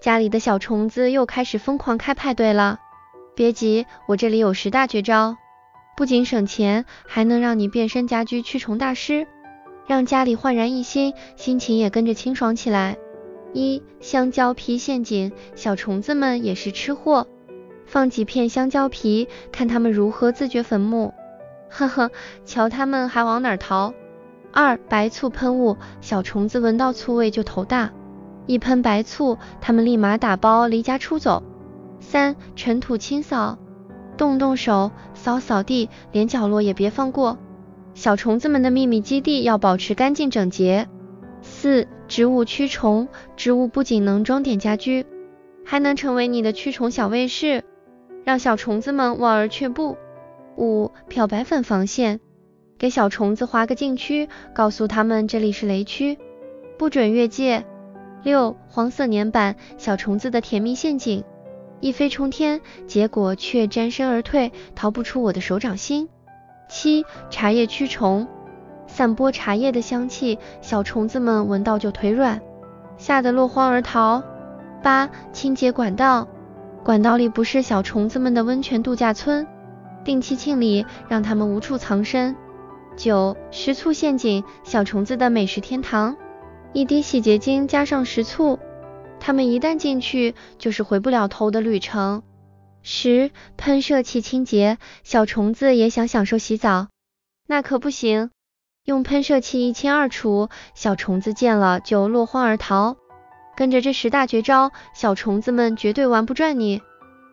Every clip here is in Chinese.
家里的小虫子又开始疯狂开派对了。别急，我这里有十大绝招，不仅省钱，还能让你变身家居驱虫大师，让家里焕然一新，心情也跟着清爽起来。一、香蕉皮陷阱，小虫子们也是吃货，放几片香蕉皮，看它们如何自掘坟墓。呵呵，瞧它们还往哪逃。二、白醋喷雾，小虫子闻到醋味就头大，一喷白醋，它们立马打包离家出走。三、尘土清扫，动动手，扫扫地，连角落也别放过。小虫子们的秘密基地要保持干净整洁。四、植物驱虫，植物不仅能装点家居，还能成为你的驱虫小卫士，让小虫子们望而却步。五、漂白粉防线，给小虫子划个禁区，告诉他们这里是雷区，不准越界。六、黄色粘板，小虫子的甜蜜陷阱。一飞冲天，结果却沾身而退，逃不出我的手掌心。七、茶叶驱虫，散播茶叶的香气，小虫子们闻到就腿软，吓得落荒而逃。八、清洁管道，管道里不是小虫子们的温泉度假村，定期清理，让它们无处藏身。九、食醋陷阱，小虫子的美食天堂，一滴洗洁精加上食醋。他们一旦进去，就是回不了头的旅程。十喷射器清洁，小虫子也想享受洗澡，那可不行。用喷射器一清二楚，小虫子见了就落荒而逃。跟着这十大绝招，小虫子们绝对玩不转你。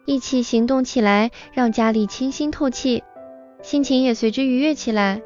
一起行动起来，让家里清新透气，心情也随之愉悦起来。